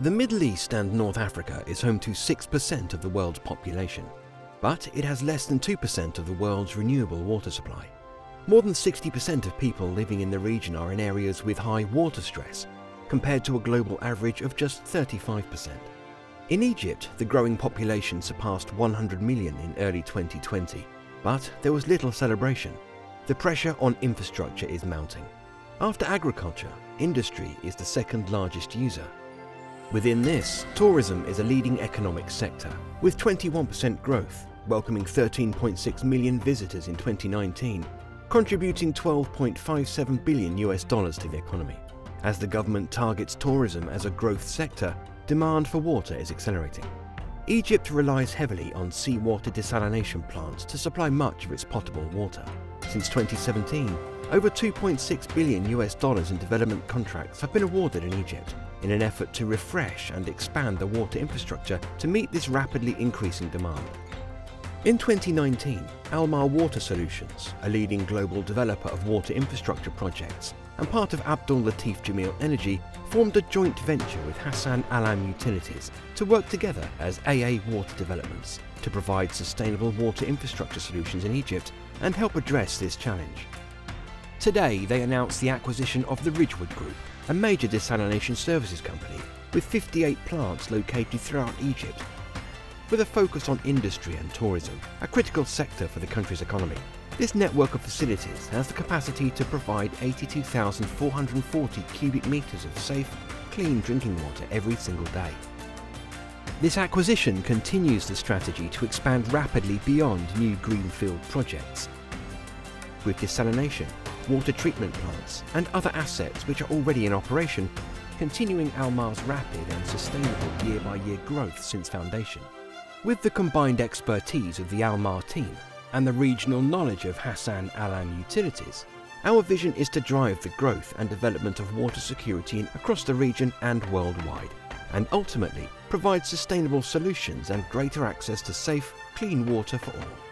The Middle East and North Africa is home to 6% of the world's population, but it has less than 2% of the world's renewable water supply. More than 60% of people living in the region are in areas with high water stress, compared to a global average of just 35%. In Egypt, the growing population surpassed 100 million in early 2020, but there was little celebration. The pressure on infrastructure is mounting. After agriculture, industry is the second largest user. Within this, tourism is a leading economic sector, with 21% growth, welcoming 13.6 million visitors in 2019, contributing 12.57 billion US dollars to the economy. As the government targets tourism as a growth sector, demand for water is accelerating. Egypt relies heavily on seawater desalination plants to supply much of its potable water. Since 2017, over 2.6 billion US dollars in development contracts have been awarded in Egypt in an effort to refresh and expand the water infrastructure to meet this rapidly increasing demand. In 2019, Almar Water Solutions, a leading global developer of water infrastructure projects and part of Abdul Latif Jameel Energy, formed a joint venture with Hassan Allam Utilities to work together as AA Water Developments to provide sustainable water infrastructure solutions in Egypt and help address this challenge. Today, they announced the acquisition of the Ridgewood Group, a major desalination services company with 58 plants located throughout Egypt. With a focus on industry and tourism, a critical sector for the country's economy, this network of facilities has the capacity to provide 82,440 cubic metres of safe, clean drinking water every single day. This acquisition continues the strategy to expand rapidly beyond new greenfield projects. With desalination, water treatment plants, and other assets which are already in operation, continuing Almar's rapid and sustainable year-by-year growth since foundation. With the combined expertise of the Almar team and the regional knowledge of Hassan Allam Utilities, our vision is to drive the growth and development of water security across the region and worldwide, and ultimately provide sustainable solutions and greater access to safe, clean water for all.